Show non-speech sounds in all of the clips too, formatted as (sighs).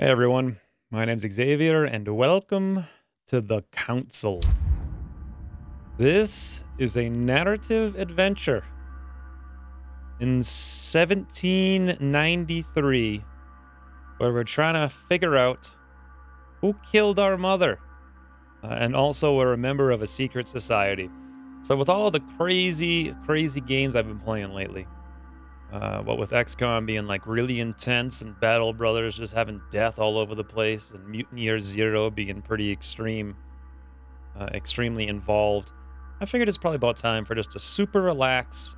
Hey everyone, my name's Xavier and welcome to The Council. This is a narrative adventure. In 1793, where we're trying to figure out who killed our mother. Uh, and also, we're a member of a secret society. So, with all the crazy, crazy games I've been playing lately, uh, what with XCOM being like really intense and Battle Brothers just having death all over the place and Mutant Year Zero being pretty extreme, uh, extremely involved, I figured it's probably about time for just a super relax,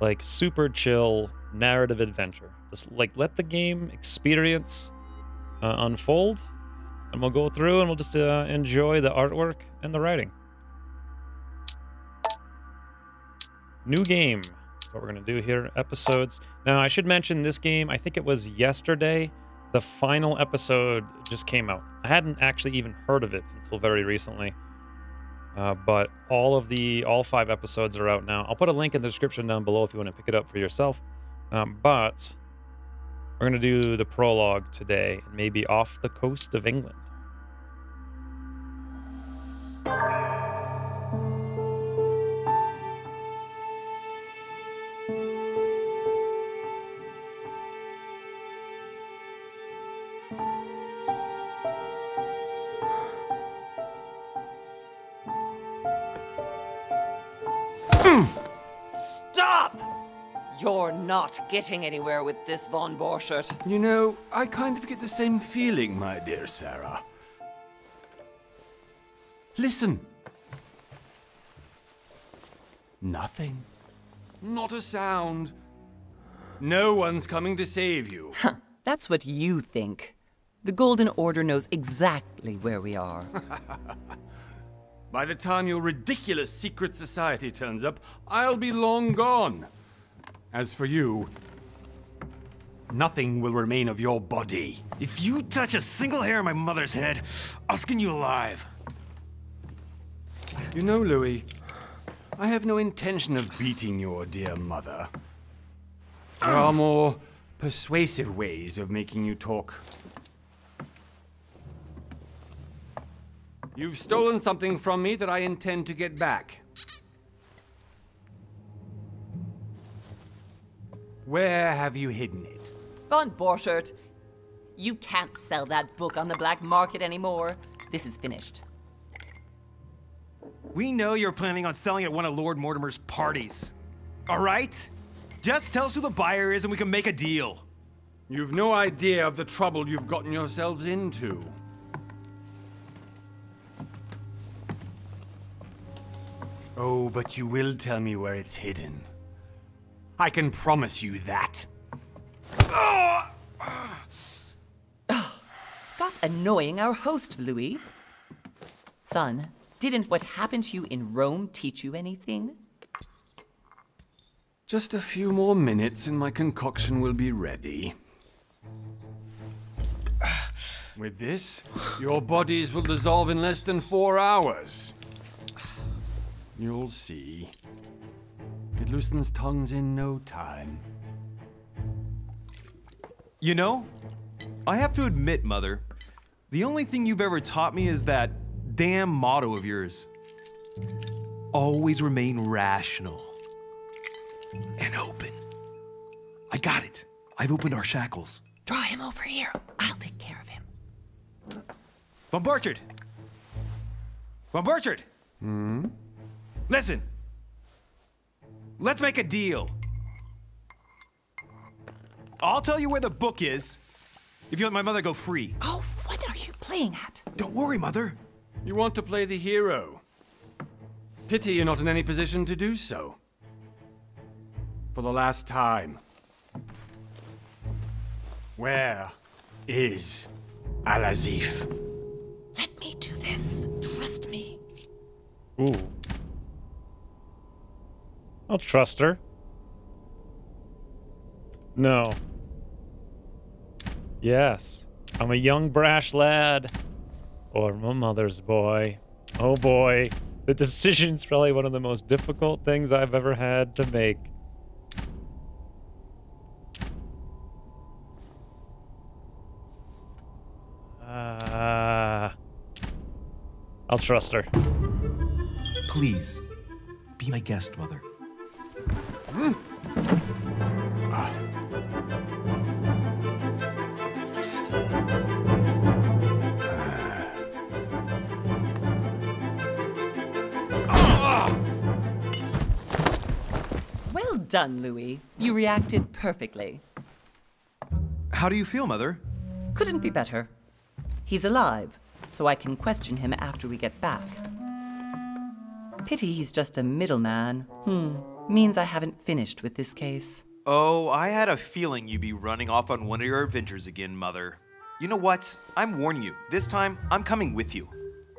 like super chill narrative adventure. Just like let the game experience uh, unfold, and we'll go through and we'll just uh, enjoy the artwork and the writing. New game what we're going to do here. Episodes. Now, I should mention this game, I think it was yesterday, the final episode just came out. I hadn't actually even heard of it until very recently. Uh, but all of the, all five episodes are out now. I'll put a link in the description down below if you want to pick it up for yourself. Um, but we're going to do the prologue today, maybe off the coast of England. Not getting anywhere with this Von Borchert. You know, I kind of get the same feeling, my dear Sarah. Listen. Nothing. Not a sound. No one's coming to save you. Huh, that's what you think. The Golden Order knows exactly where we are. (laughs) By the time your ridiculous secret society turns up, I'll be long gone. As for you, nothing will remain of your body. If you touch a single hair on my mother's head, I'll skin you alive. You know, Louis, I have no intention of beating your dear mother. There are more persuasive ways of making you talk. You've stolen something from me that I intend to get back. Where have you hidden it? Von Borchert, you can't sell that book on the black market anymore. This is finished. We know you're planning on selling at one of Lord Mortimer's parties. All right? Just tell us who the buyer is and we can make a deal. You've no idea of the trouble you've gotten yourselves into. Oh, but you will tell me where it's hidden. I can promise you that. Stop annoying our host, Louis. Son, didn't what happened to you in Rome teach you anything? Just a few more minutes and my concoction will be ready. With this, your bodies will dissolve in less than four hours. You'll see. It loosens tongues in no time. You know, I have to admit, Mother, the only thing you've ever taught me is that damn motto of yours. Always remain rational. And open. I got it. I've opened our shackles. Draw him over here. I'll take care of him. Von Borchert! Von Borchert! Hmm? Listen, Let's make a deal. I'll tell you where the book is if you let my mother go free. Oh, what are you playing at? Don't worry, Mother. You want to play the hero. Pity you're not in any position to do so. For the last time. Where is Al-Azif? Let me do this. Trust me. Ooh. I'll trust her. No. Yes. I'm a young brash lad. Or my mother's boy. Oh boy. The decision's (laughs) probably one of the most difficult things I've ever had to make. Uh, I'll trust her. Please, be my guest, Mother. Well done, Louis. You reacted perfectly. How do you feel, Mother? Couldn't be better. He's alive, so I can question him after we get back. Pity he's just a middleman. Hmm. Means I haven't finished with this case. Oh, I had a feeling you'd be running off on one of your adventures again, Mother. You know what? I'm warning you. This time, I'm coming with you.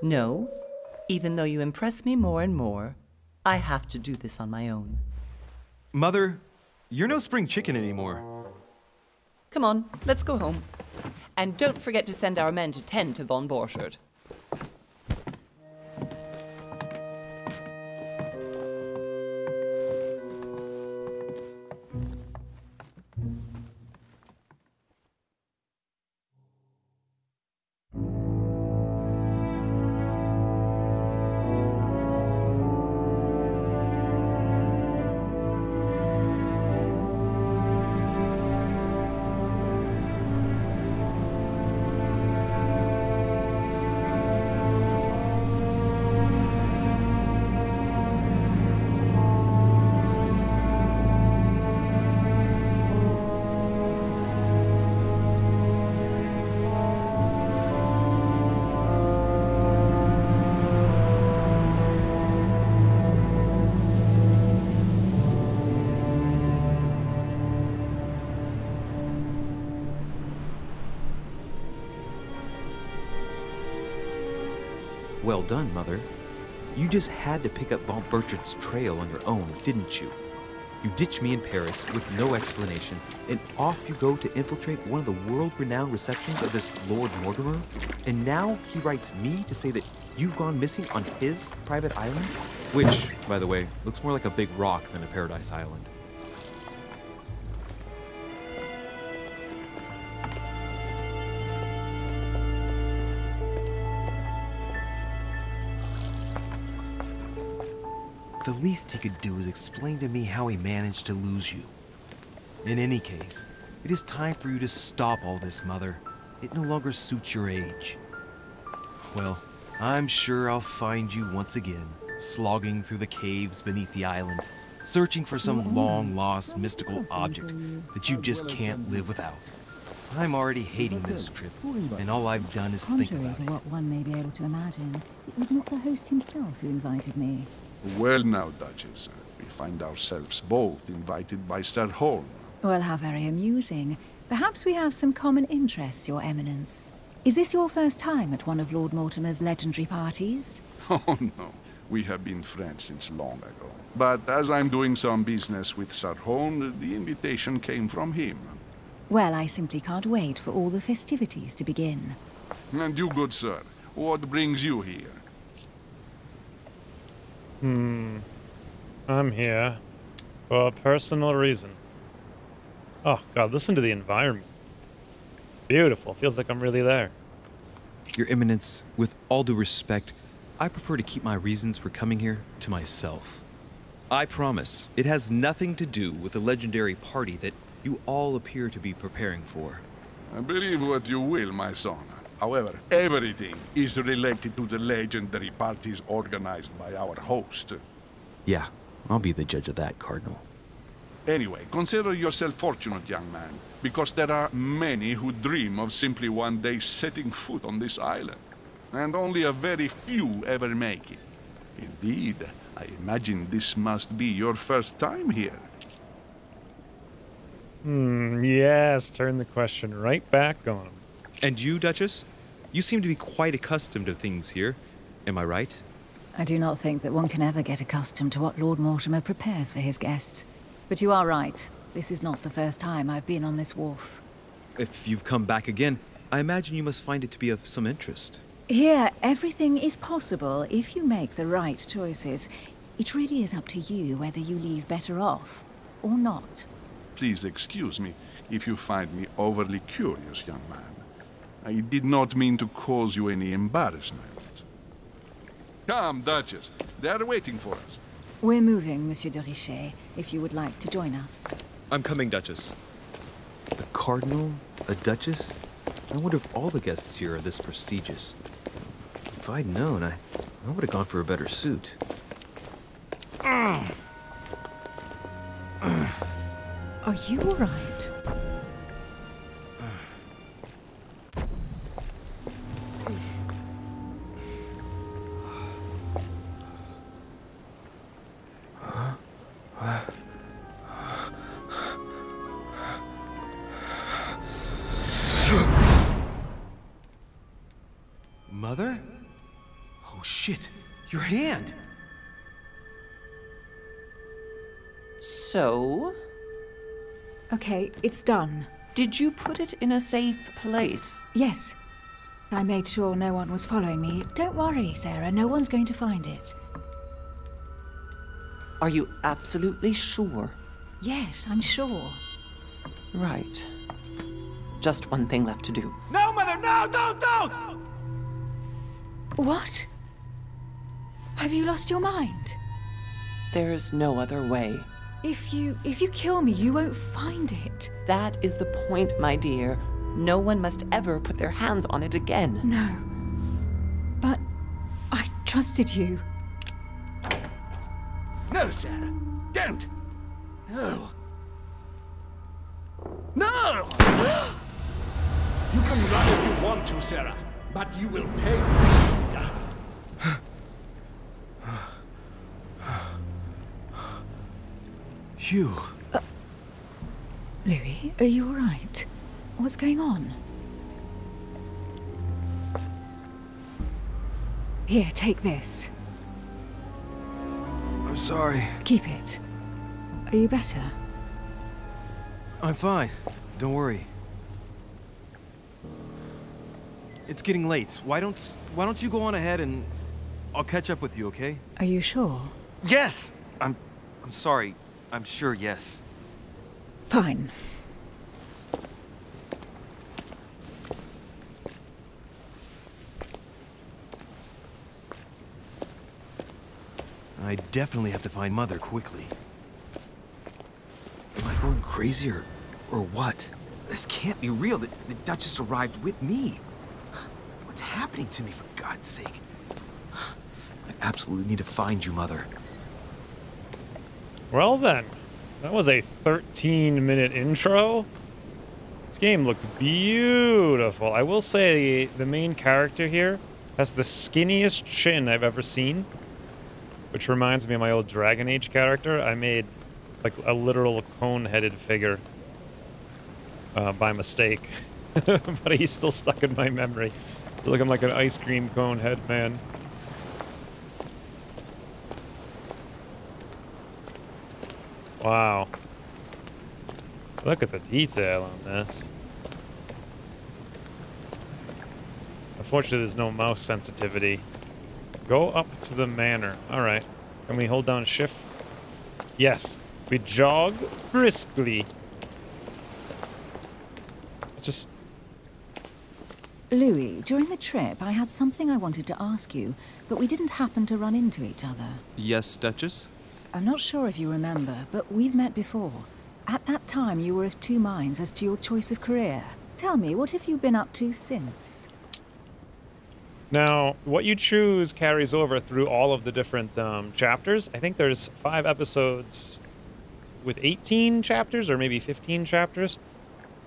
No. Even though you impress me more and more, I have to do this on my own. Mother, you're no spring chicken anymore. Come on, let's go home. And don't forget to send our men to tend to von Borchert. Done, Mother. You just had to pick up von Borchert's trail on your own, didn't you? You ditch me in Paris with no explanation, and off you go to infiltrate one of the world-renowned receptions of this Lord Mortimer? And now he writes me to say that you've gone missing on his private island? Which, by the way, looks more like a big rock than a paradise island. The least he could do is explain to me how he managed to lose you. In any case, it is time for you to stop all this, Mother. It no longer suits your age. Well, I'm sure I'll find you once again, slogging through the caves beneath the island, searching for some long-lost mystical object that you just can't live without. I'm already hating this trip, and all I've done is think Contrary about to what one may be able to imagine, it was not the host himself who invited me. Well now, Duchess, we find ourselves both invited by Sir Holm. Well, how very amusing. Perhaps we have some common interests, Your Eminence. Is this your first time at one of Lord Mortimer's legendary parties? (laughs) Oh no, we have been friends since long ago. But as I'm doing some business with Sir Holm, the invitation came from him. Well, I simply can't wait for all the festivities to begin. And you, good sir, what brings you here? Hmm. I'm here for a personal reason. Oh god, listen to the environment. Beautiful. Feels like I'm really there. Your Eminence, with all due respect, I prefer to keep my reasons for coming here to myself. I promise, it has nothing to do with the legendary party that you all appear to be preparing for. I believe what you will, my son. However, everything is related to the legendary parties organized by our host. Yeah, I'll be the judge of that, Cardinal. Anyway, consider yourself fortunate, young man, because there are many who dream of simply one day setting foot on this island, and only a very few ever make it. Indeed, I imagine this must be your first time here. Hmm, yes, turn the question right back on him. And you, Duchess? You seem to be quite accustomed to things here. Am I right? I do not think that one can ever get accustomed to what Lord Mortimer prepares for his guests. But you are right. This is not the first time I've been on this wharf. If you've come back again, I imagine you must find it to be of some interest. Here, everything is possible if you make the right choices. It really is up to you whether you leave better off or not. Please excuse me if you find me overly curious, young man. I did not mean to cause you any embarrassment. Come, Duchess. They are waiting for us. We're moving, Monsieur de Richet, if you would like to join us. I'm coming, Duchess. A cardinal? A duchess? I wonder if all the guests here are this prestigious. If I'd known, I, I would have gone for a better suit. Are you alright? It's done. did you put it in a safe place? Yes. I made sure no one was following me. Don't worry, Sarah, no one's going to find it. Are you absolutely sure? Yes, I'm sure. Right. Just one thing left to do. No, Mother, no, don't, don't! What? Have you lost your mind? There's no other way. If you if you kill me, you won't find it. That is the point, my dear. No one must ever put their hands on it again. No. But I trusted you. No, Sarah. Don't. No. No! you can run if you want to, Sarah, but you will pay. (sighs) Hugh. Louis, are you alright? What's going on? Here, take this. I'm sorry. Keep it. Are you better? I'm fine. Don't worry. It's getting late. Why don't why don't you go on ahead and I'll catch up with you, okay? Are you sure? Yes. I'm I'm sorry. I'm sure yes. Fine. I definitely have to find Mother quickly. Am I going crazy or, or what? This can't be real. The, the Duchess arrived with me. What's happening to me, for God's sake? I absolutely need to find you, Mother. Well then, that was a 13 minute intro. This game looks beautiful. I will say the main character here has the skinniest chin I've ever seen. Which reminds me of my old Dragon Age character. I made like a literal cone-headed figure uh, by mistake. (laughs) but he's still stuck in my memory. Looking like an ice cream cone head man. Wow. Look at the detail on this. Unfortunately, there's no mouse sensitivity. Go up to the manor. Alright. Can we hold down shift? Yes. We jog briskly. It's just... Louis, during the trip, I had something I wanted to ask you, but we didn't happen to run into each other. Yes, Duchess? I'm not sure if you remember, but we've met before. At that time, you were of two minds as to your choice of career. Tell me, what have you been up to since? Now, what you choose carries over through all of the different um, chapters. I think there's five episodes with 18 chapters, or maybe 15 chapters.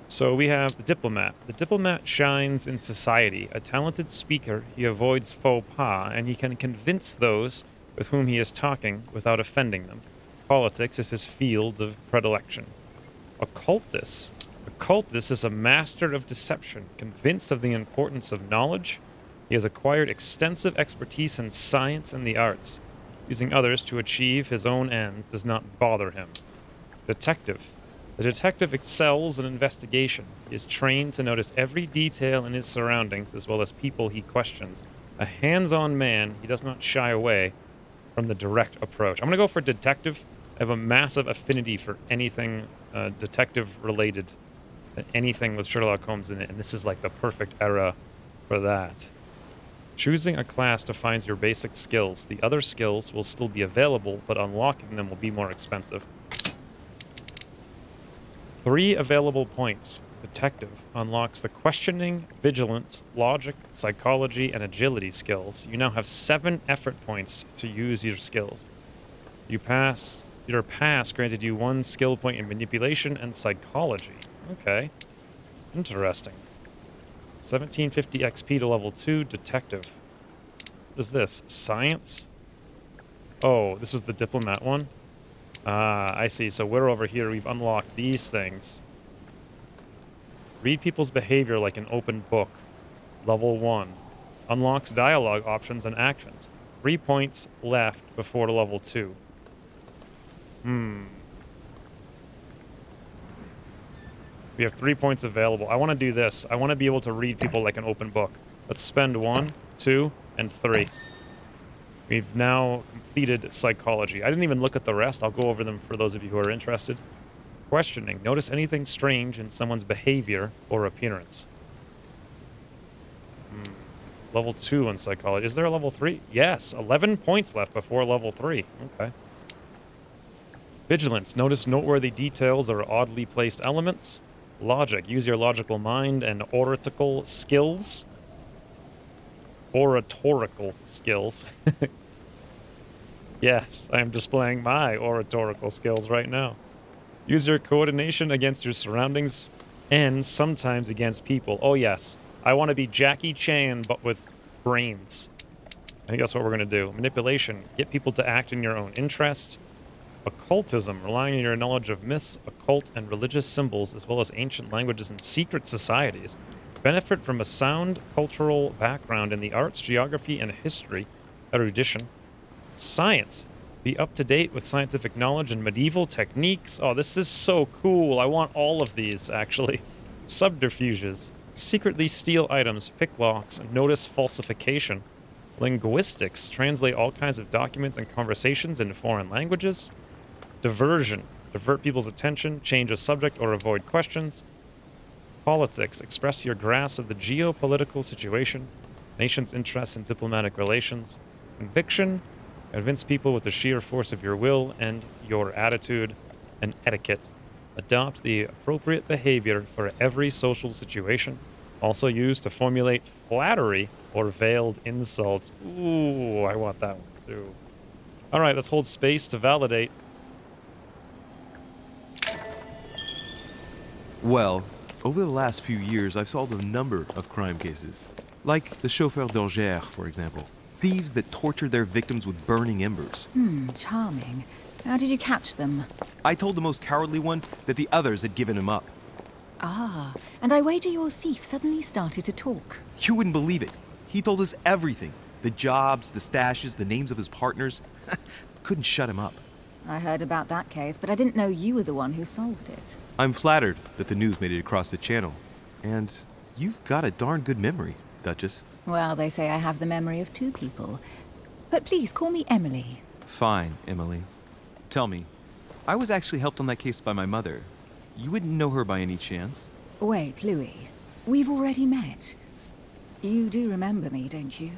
So we have the diplomat. The diplomat shines in society. A talented speaker, he avoids faux pas, and he can convince those with whom he is talking without offending them. Politics is his field of predilection. Occultus. Occultus is a master of deception, convinced of the importance of knowledge. He has acquired extensive expertise in science and the arts. Using others to achieve his own ends does not bother him. Detective. The detective excels in investigation. He is trained to notice every detail in his surroundings as well as people he questions. A hands on man, he does not shy away from the direct approach. I'm going to go for detective. I have a massive affinity for anything uh, detective related, anything with Sherlock Holmes in it, and this is like the perfect era for that. Choosing a class defines your basic skills. The other skills will still be available, but unlocking them will be more expensive. Three available points. Detective unlocks the questioning, vigilance, logic, psychology, and agility skills. You now have seven effort points to use your skills. You pass. Your pass granted you one skill point in manipulation and psychology. Okay. Interesting. 1750 XP to level 2, detective. What is this? Science? Oh, this was the diplomat one? Ah, I see. So we're over here. We've unlocked these things. Read people's behavior like an open book. Level 1. Unlocks dialogue options and actions. Three points left before level 2. Hmm. We have three points available. I want to do this. I want to be able to read people like an open book. Let's spend one, two, and three. We've now completed psychology. I didn't even look at the rest. I'll go over them for those of you who are interested. Questioning. Notice anything strange in someone's behavior or appearance. Hmm. Level 2 in psychology. Is there a level 3? Yes. 11 points left before level 3. Okay. Vigilance. Notice noteworthy details or oddly placed elements. Logic. Use your logical mind and oratorical skills. Oratorical skills. (laughs) yes, I am displaying my oratorical skills right now. Use your coordination against your surroundings and sometimes against people. Oh, yes. I want to be Jackie Chan, but with brains. I think that's what we're going to do. Manipulation. Get people to act in your own interest. Occultism, relying on your knowledge of myths, occult, and religious symbols, as well as ancient languages and secret societies. Benefit from a sound cultural background in the arts, geography, and history, erudition. Science. Be up to date with scientific knowledge and medieval techniques. Oh, this is so cool. I want all of these, actually. Subterfuges. Secretly steal items, pick locks, notice falsification. Linguistics. Translate all kinds of documents and conversations into foreign languages. Diversion. Divert people's attention, change a subject, or avoid questions. Politics. Express your grasp of the geopolitical situation, nation's interests in diplomatic relations. Conviction. Convince people with the sheer force of your will and your attitude. And etiquette. Adopt the appropriate behavior for every social situation. Also used to formulate flattery or veiled insults. Ooh, I want that one too. All right, let's hold space to validate. Well, over the last few years, I've solved a number of crime cases. Like the chauffeur d'Angers, for example. Thieves that tortured their victims with burning embers. Hmm, charming. How did you catch them? I told the most cowardly one that the others had given him up. Ah, and I wager your thief suddenly started to talk. You wouldn't believe it. He told us everything. The jobs, the stashes, the names of his partners. (laughs) Couldn't shut him up. I heard about that case, but I didn't know you were the one who solved it. I'm flattered that the news made it across the channel. And you've got a darn good memory, Duchess. Well, they say I have the memory of two people. But please call me Emily. Fine, Emily. Tell me, I was actually helped on that case by my mother. You wouldn't know her by any chance? Wait, Louis. We've already met. You do remember me, don't you?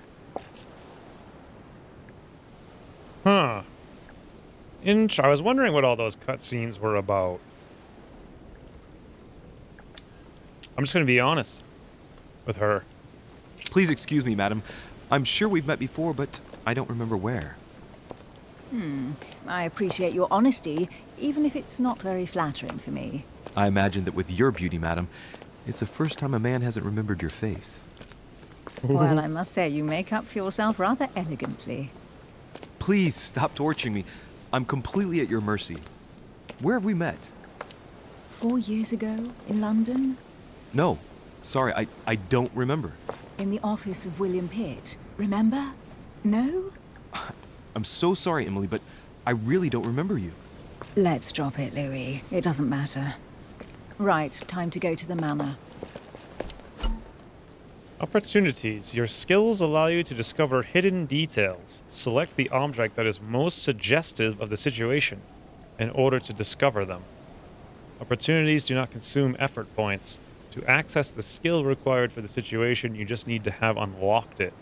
Huh. Inch, I was wondering what all those cutscenes were about. I'm just going to be honest with her. Please excuse me, madam. I'm sure we've met before, but I don't remember where. Hmm. I appreciate your honesty, even if it's not very flattering for me. I imagine that with your beauty, madam, it's the first time a man hasn't remembered your face. well, I must say you make up for yourself rather elegantly. Please stop torturing me. I'm completely at your mercy. Where have we met? Four years ago, in London, No. Sorry, I, I don't remember. in the office of William Pitt. Remember? No? (sighs) I'm so sorry, Emily, but I really don't remember you. Let's drop it, Louis. It doesn't matter. Right, time to go to the manor. Opportunities. Your skills allow you to discover hidden details. Select the object that is most suggestive of the situation in order to discover them. Opportunities do not consume effort points. To access the skill required for the situation, you just need to have unlocked it.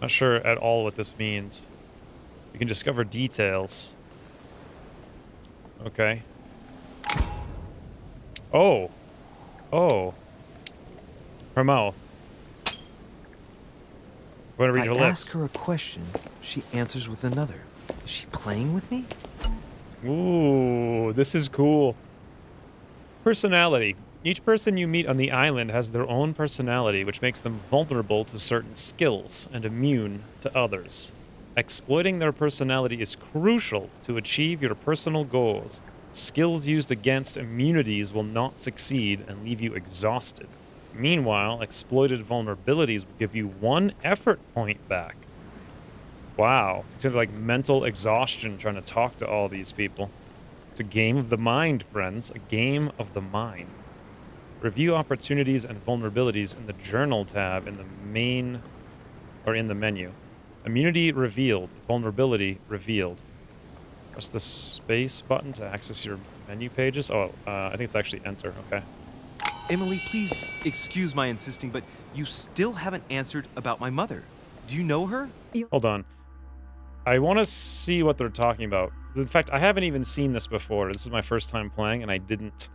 Not sure at all what this means. You can discover details. Okay. Oh. Oh. Her mouth. I'm gonna read I her lips. ask her a question, she answers with another. Is she playing with me? Ooh, this is cool. Personality. Each person you meet on the island has their own personality, which makes them vulnerable to certain skills and immune to others. Exploiting their personality is crucial to achieve your personal goals. Skills used against immunities will not succeed and leave you exhausted. Meanwhile, exploited vulnerabilities will give you one effort point back. Wow. It's gonna be like mental exhaustion trying to talk to all these people. It's a game of the mind, friends. A game of the mind. Review opportunities and vulnerabilities in the journal tab in the main or in the menu. Immunity revealed. Vulnerability revealed. Press the space button to access your menu pages. Oh, uh, I think it's actually enter. Okay. Emily, please excuse my insisting, but you still haven't answered about my mother. Do you know her? Hold on. I want to see what they're talking about. In fact, I haven't even seen this before. This is my first time playing, and I didn't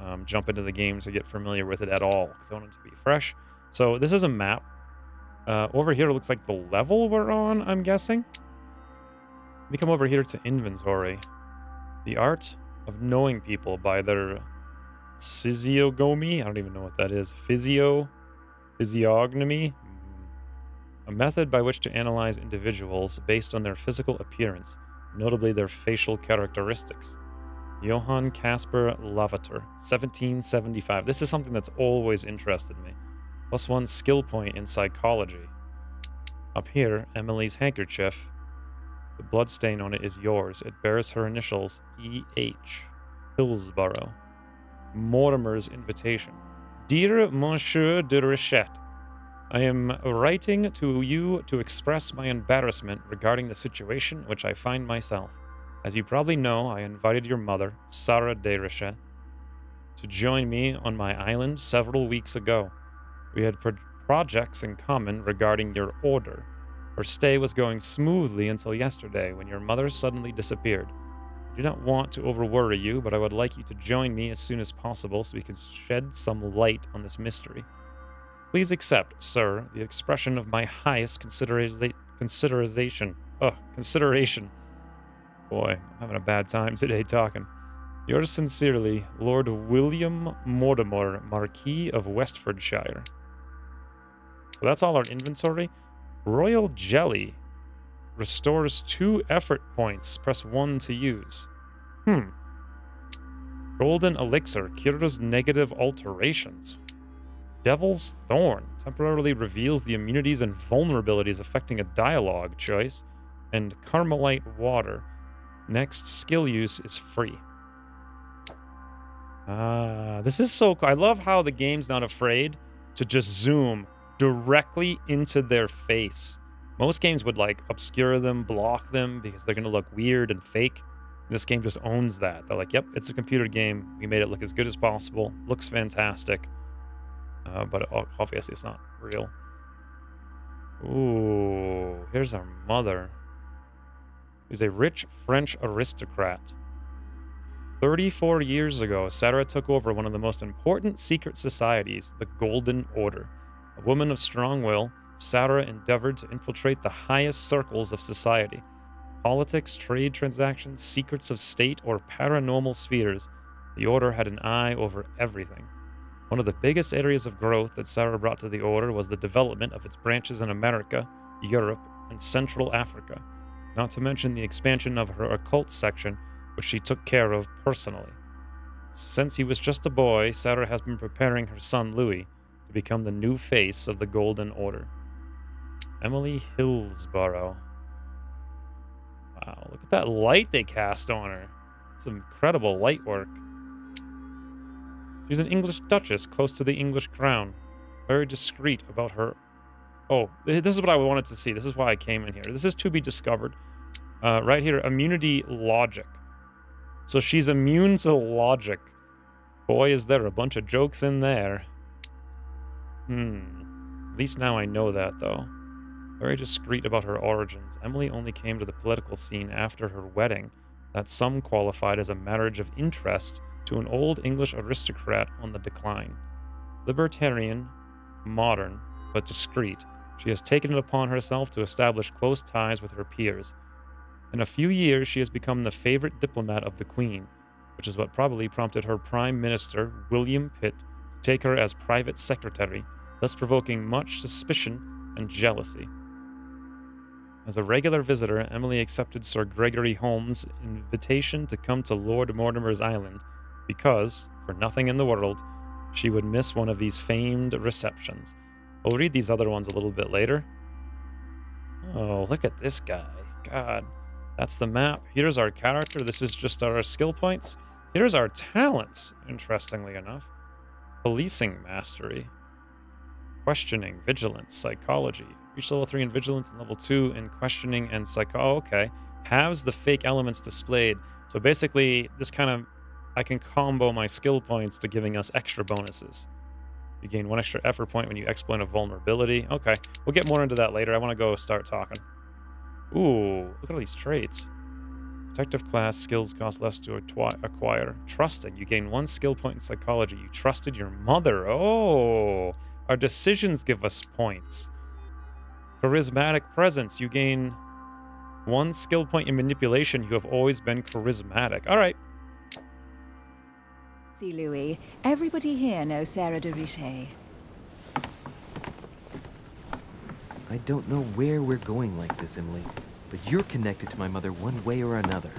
um, jump into the game to get familiar with it at all because I wanted to be fresh. So this is a map. Uh, over here looks like the level we're on, I'm guessing. Me come over here to inventory. The art of knowing people by their physiognomy. I don't even know what that is. Physio, physiognomy. A method by which to analyze individuals based on their physical appearance, notably their facial characteristics. Johann Caspar Lavater, 1775. This is something that's always interested me. Plus one skill point in psychology. Up here, Emily's handkerchief. The bloodstain on it is yours. It bears her initials, E.H. Hillsborough. Mortimer's invitation. Dear Monsieur de Richet, I am writing to you to express my embarrassment regarding the situation in which I find myself. As you probably know, I invited your mother, Sarah de Richet, to join me on my island several weeks ago. We had pro- projects in common regarding your order. Her stay was going smoothly until yesterday when your mother suddenly disappeared. I do not want to overworry you, but I would like you to join me as soon as possible so we can shed some light on this mystery. Please accept, sir, the expression of my highest considera- consideration. Ugh, consideration. Boy, I'm having a bad time today talking. Yours sincerely, Lord William Mortimer, Marquis of Westfordshire. So that's all our inventory. Royal Jelly restores two effort points. Press 1 to use. Hmm. Golden Elixir cures negative alterations. Devil's Thorn temporarily reveals the immunities and vulnerabilities affecting a dialogue choice. And Carmelite Water. Next skill use is free. Ah, this is so cool. I love how the game's not afraid to just zoom directly into their face. Most games would like obscure them, block them because they're going to look weird and fake. This game just owns that. They're like, yep, it's a computer game. We made it look as good as possible. Looks fantastic. Uh, but obviously it's not real. Ooh, here's our mother. She's a rich French aristocrat. 34 years ago, Sarah took over one of the most important secret societies, the Golden Order. A woman of strong will, Sarah endeavored to infiltrate the highest circles of society. Politics, trade transactions, secrets of state, or paranormal spheres, the Order had an eye over everything. One of the biggest areas of growth that Sarah brought to the Order was the development of its branches in America, Europe, and Central Africa, not to mention the expansion of her occult section, which she took care of personally. Since he was just a boy, Sarah has been preparing her son Louis to become the new face of the Golden Order. Emily Hillsborough. Wow, look at that light they cast on her. It's incredible light work. She's an English duchess close to the English crown. Very discreet about her. Oh, this is what I wanted to see. This is why I came in here. This is to be discovered. Uh, right here, immunity logic. So she's immune to logic. Boy, is there a bunch of jokes in there. Hmm. At least now I know that, though. very discreet about her origins. Emily only came to the political scene after her wedding, that some qualified as a marriage of interest to an old English aristocrat on the decline. Libertarian, modern, but discreet, she has taken it upon herself to establish close ties with her peers. In a few years, she has become the favorite diplomat of the Queen, which is what probably prompted her Prime Minister, William Pitt, to take her as private secretary, thus provoking much suspicion and jealousy. As a regular visitor, Emily accepted Sir Gregory Holm's invitation to come to Lord Mortimer's island because, for nothing in the world, she would miss one of these famed receptions. We'll read these other ones a little bit later. Oh, look at this guy. God. That's the map. Here's our character. This is just our skill points. Here's our talents, interestingly enough. Policing mastery. Questioning, vigilance, psychology. Reach level 3 in vigilance and level 2 in questioning and psycho. Oh, okay. Has the fake elements displayed. So basically, this kind of... I can combo my skill points to giving us extra bonuses. You gain one extra effort point when you exploit a vulnerability. Okay, we'll get more into that later. I want to go start talking. Ooh, look at all these traits. Detective class skills cost less to acquire. Trusting. You gain one skill point in psychology. You trusted your mother. Oh, our decisions give us points. Charismatic presence. You gain one skill point in manipulation. You have always been charismatic. All right. See, Louis, everybody here knows Sarah de Richet. I don't know where we're going like this, Emily, but you're connected to my mother one way or another.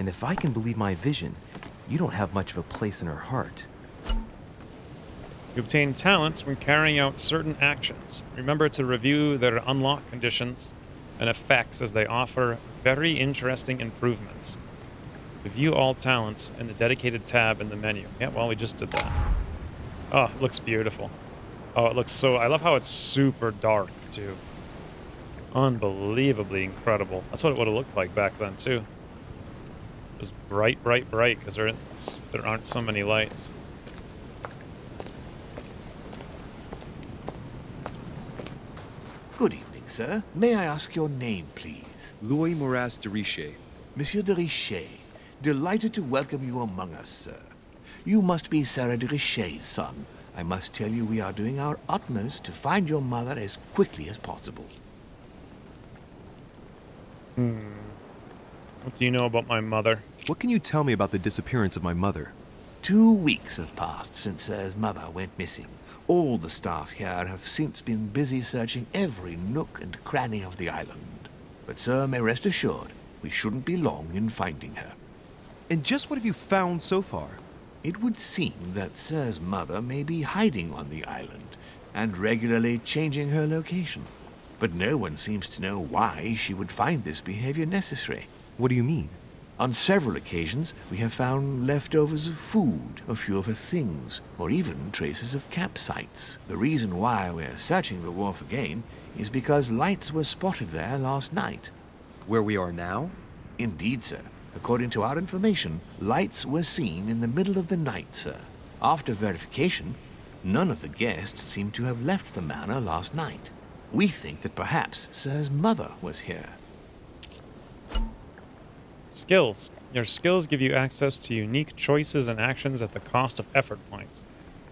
And if I can believe my vision, you don't have much of a place in her heart. You obtain talents when carrying out certain actions. Remember to review their unlock conditions and effects as they offer very interesting improvements. Review all talents in the dedicated tab in the menu. Yeah, well, we just did that. Oh, it looks beautiful. Oh, it looks so... I love how it's super dark, too. Unbelievably incredible. That's what it would have looked like back then, too. It was bright, bright, bright, because there, there aren't so many lights. Good evening, sir. May I ask your name, please? Louis Moras de Richet. Monsieur de Richet. Delighted to welcome you among us, sir. You must be Sarah de Richet's son. I must tell you we are doing our utmost to find your mother as quickly as possible. Hmm. What do you know about my mother? What can you tell me about the disappearance of my mother? Two weeks have passed since Sir's mother went missing. All the staff here have since been busy searching every nook and cranny of the island. But Sir may rest assured, we shouldn't be long in finding her. And just what have you found so far? It would seem that Sir's mother may be hiding on the island and regularly changing her location. But no one seems to know why she would find this behavior necessary. What do you mean? On several occasions, we have found leftovers of food, a few of her things, or even traces of campsites. The reason why we're searching the wharf again is because lights were spotted there last night. Where we are now? Indeed, sir. According to our information, lights were seen in the middle of the night, sir. After verification, none of the guests seem to have left the manor last night. We think that perhaps Sir's mother was here. Skills. Your skills give you access to unique choices and actions at the cost of effort points.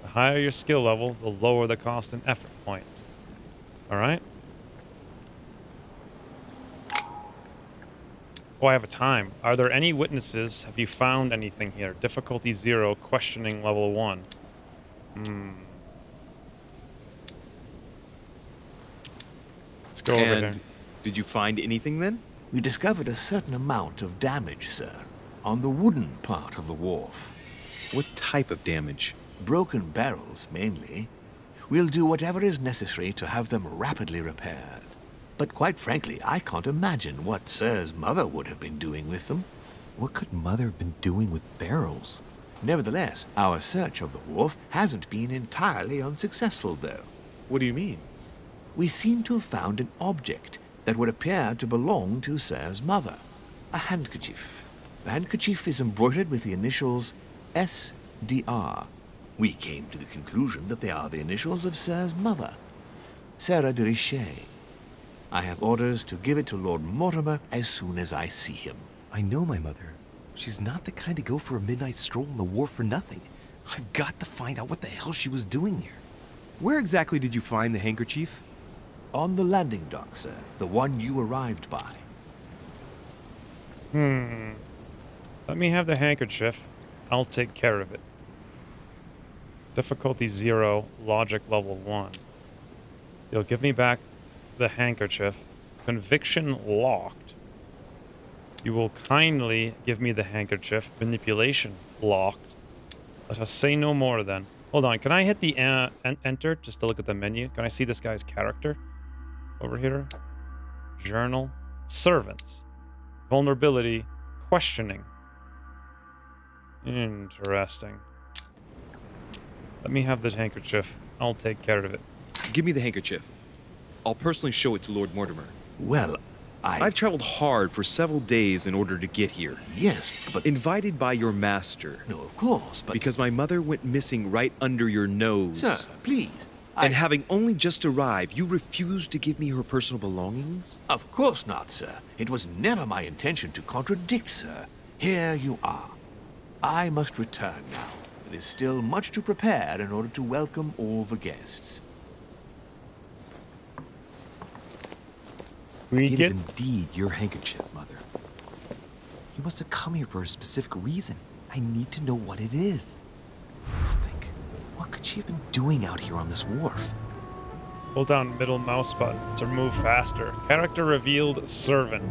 The higher your skill level, the lower the cost in effort points. Alright? Oh, I have a time. Are there any witnesses? Have you found anything here? Difficulty zero, questioning level one. Hmm. Let's go and over there. Did you find anything then? We discovered a certain amount of damage, sir, on the wooden part of the wharf. What type of damage? Broken barrels, mainly. We'll do whatever is necessary to have them rapidly repaired. But quite frankly, I can't imagine what Sir's mother would have been doing with them. What could Mother have been doing with barrels? Nevertheless, our search of the wharf hasn't been entirely unsuccessful, though. What do you mean? We seem to have found an object that would appear to belong to Sir's mother. A handkerchief. The handkerchief is embroidered with the initials SDR. We came to the conclusion that they are the initials of Sir's mother, Sarah de Richet. I have orders to give it to Lord Mortimer as soon as I see him. I know my mother. She's not the kind to go for a midnight stroll on the wharf for nothing. I've got to find out what the hell she was doing here. Where exactly did you find the handkerchief? On the landing dock, sir. The one you arrived by. Hmm. Let me have the handkerchief. I'll take care of it. Difficulty zero, logic level one. You'll give me back the handkerchief. Conviction locked. You will kindly give me the handkerchief. Manipulation locked. Let us say no more then. Hold on, can I hit the uh, en enter just to look at the menu? Can I see this guy's character over here? Journal. Servants. Vulnerability. Questioning. Interesting. Let me have this handkerchief. I'll take care of it. Give me the handkerchief. I'll personally show it to Lord Mortimer. Well, I... I've traveled hard for several days in order to get here. Yes, but... Invited by your master. No, of course, but... Because my mother went missing right under your nose. Sir, please. And having only just arrived, you refused to give me her personal belongings? Of course not, sir. It was never my intention to contradict, sir. Here you are. I must return now. There is still much to prepare in order to welcome all the guests. We It get is indeed your handkerchief, Mother. You must have come here for a specific reason. I need to know what it is. Let's think. What could she have been doing out here on this wharf? Hold down middle mouse button to move faster. Character revealed servant.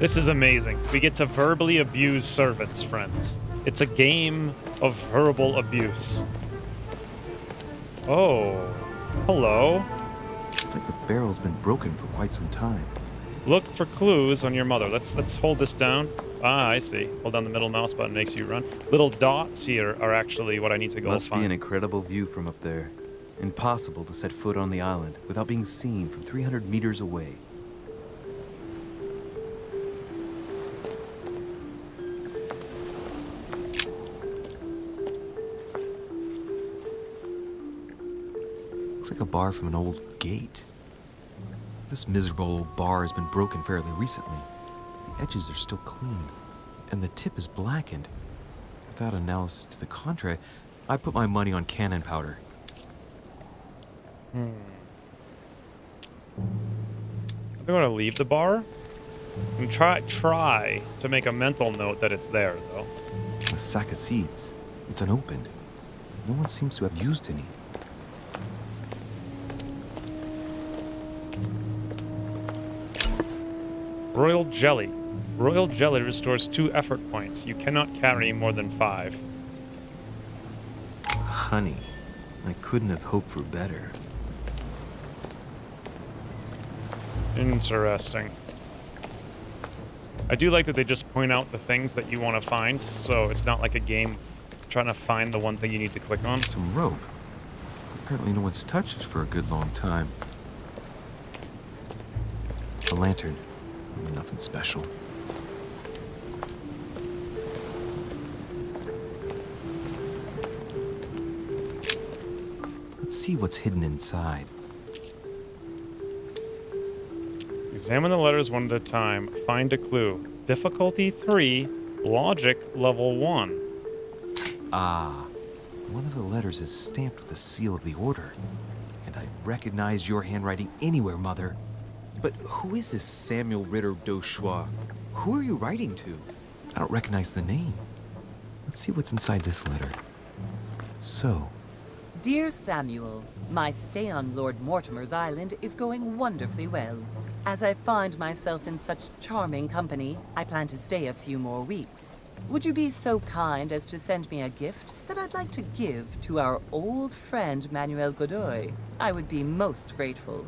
This is amazing. We get to verbally abuse servants, friends. It's a game of verbal abuse. Oh, hello. It's like the barrel's been broken for quite some time. Look for clues on your mother. Let's let's hold this down. Ah, I see. Hold down the middle mouse button makes you run. Little dots here are actually what I need to go Must find. be an incredible view from up there. Impossible to set foot on the island without being seen from 300 meters away. Looks like a bar from an old gate. This miserable old bar has been broken fairly recently. The edges are still clean, and the tip is blackened. Without analysis to the contrary, I put my money on cannon powder. Hmm. I want to leave the bar and try try to make a mental note that it's there though. A sack of seeds. It's unopened. No one seems to have used any. Royal jelly. Royal jelly restores two effort points. You cannot carry more than five. Honey. I couldn't have hoped for better. Interesting. I do like that they just point out the things that you want to find, so it's not like a game trying to find the one thing you need to click on. Some rope. Apparently no one's touched it for a good long time. A lantern. Nothing special. Let's see what's hidden inside. Examine the letters one at a time. Find a clue. Difficulty 3, logic level 1. Ah, one of the letters is stamped with the seal of the Order. And I recognize your handwriting anywhere, Mother. But who is this Samuel Ritter Dauchois? Who are you writing to? I don't recognize the name. Let's see what's inside this letter. So, Dear Samuel, my stay on Lord Mortimer's island is going wonderfully well. As I find myself in such charming company, I plan to stay a few more weeks. Would you be so kind as to send me a gift that I'd like to give to our old friend Manuel Godoy? I would be most grateful.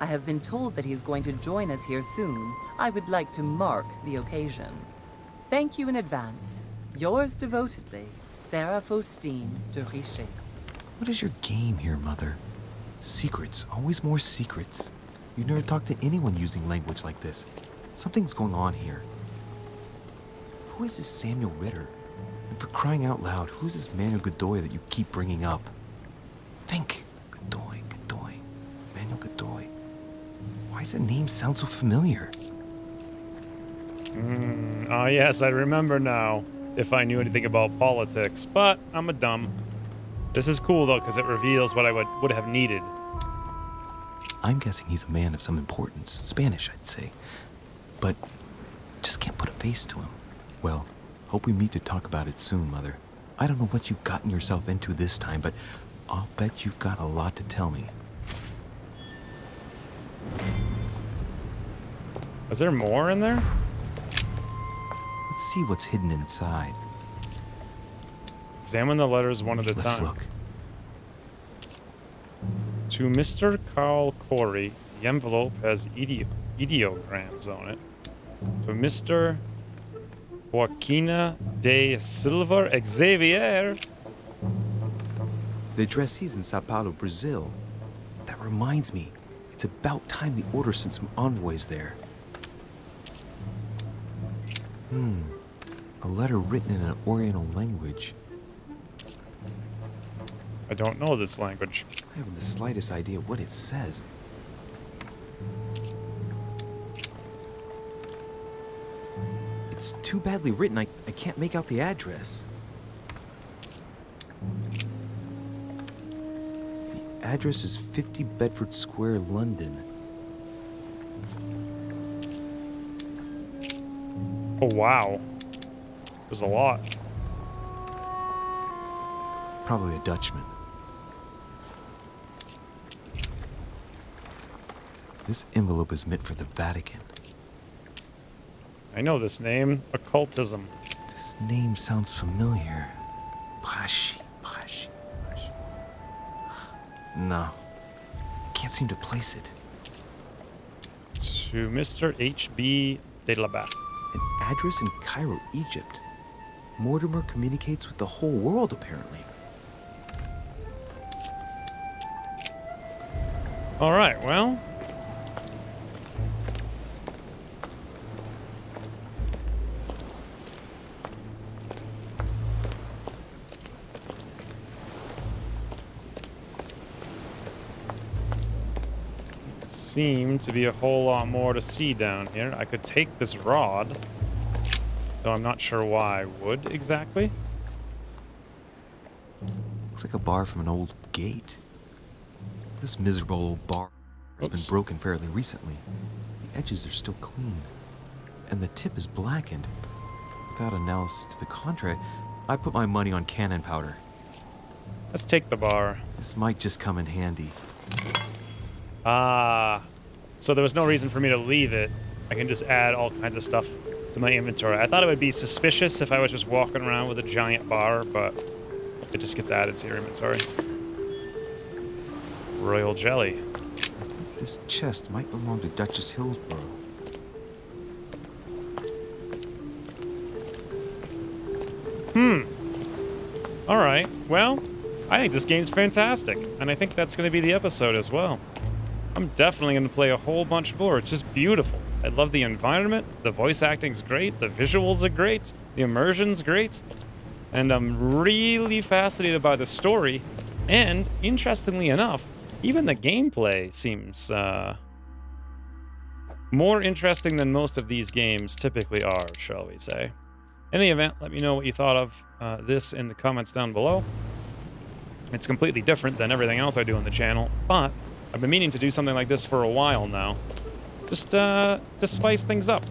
I have been told that he is going to join us here soon. I would like to mark the occasion. Thank you in advance. Yours devotedly, Sarah Faustine de Richet. what is your game here, Mother? Secrets, always more secrets. You never talk to anyone using language like this. Something's going on here. Who is this Samuel Ritter? And for crying out loud, who's this Manuel Godoy that you keep bringing up? Think. Godoy, Godoy, Manuel Godoy. Why does that name sound so familiar? Oh, yes, I remember now. If I knew anything about politics, but I'm a dumb. This is cool though, because it reveals what I would, would have needed. I'm guessing he's a man of some importance. Spanish, I'd say. But just can't put a face to him. Well, hope we meet to talk about it soon, Mother. I don't know what you've gotten yourself into this time, but I'll bet you've got a lot to tell me. Is there more in there? Let's see what's hidden inside. Examine the letters one at a Let's time. look. To Mr. Carl Corey, the envelope has ideo- ideograms on it. To Mr. Joaquina de Silva Xavier. The address is in Sao Paulo, Brazil. That reminds me, it's about time the order sent some envoys there. Hmm. A letter written in an Oriental language. I don't know this language. I haven't the slightest idea what it says. It's too badly written, I, I can't make out the address. The address is 50 Bedford Square, London. Oh, wow. There's a lot. Probably a Dutchman. This envelope is meant for the Vatican. I know this name. Occultism. This name sounds familiar. Pashi, Pashi, Pashi. (sighs) No. Can't seem to place it. To Mr. H.B. de la Bath. An address in Cairo, Egypt. Mortimer communicates with the whole world, apparently. All right, well. Seem to be a whole lot more to see down here. I could take this rod, though I'm not sure why I would exactly. Looks like a bar from an old gate. This miserable old bar has Oops. been broken fairly recently. The edges are still clean, and the tip is blackened. Without analysis to the contrary, I put my money on cannon powder. Let's take the bar. This might just come in handy. Ah, so there was no reason for me to leave it. I can just add all kinds of stuff to my inventory. I thought it would be suspicious if I was just walking around with a giant bar, but it just gets added to your inventory. Royal jelly. This chest might belong to Duchess Hillsborough. Hmm. All right, well, I think this game's fantastic, and I think that's going to be the episode as well. I'm definitely going to play a whole bunch more. It's just beautiful. I love the environment. The voice acting's great. The visuals are great. The immersion's great. And I'm really fascinated by the story. And interestingly enough, even the gameplay seems uh, more interesting than most of these games typically are, shall we say. In any event, let me know what you thought of uh, this in the comments down below. It's completely different than everything else I do on the channel, but I've been meaning to do something like this for a while now. Just uh, to spice things up.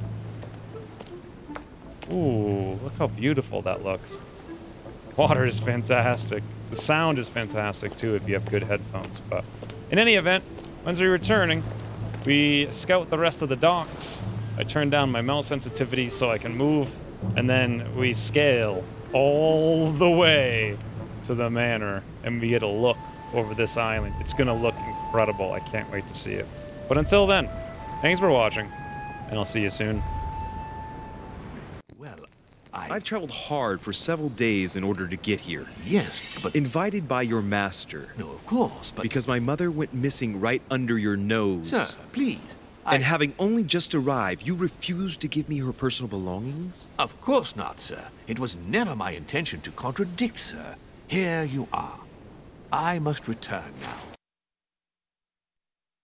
Ooh, look how beautiful that looks. Water is fantastic. The sound is fantastic too if you have good headphones. But in any event, we're returning, we scout the rest of the docks. I turn down my mouse sensitivity so I can move, and then we scale all the way to the manor, and we get a look over this island. It's gonna look incredible. I can't wait to see it. But until then, thanks for watching, and I'll see you soon. Well, I. I've traveled hard for several days in order to get here. Yes, but. Invited by your master. no, of course, but. Because my mother went missing right under your nose. Sir, please. I- And having only just arrived, you refused to give me her personal belongings? Of course not, sir. It was never my intention to contradict, sir. Here you are. I must return now.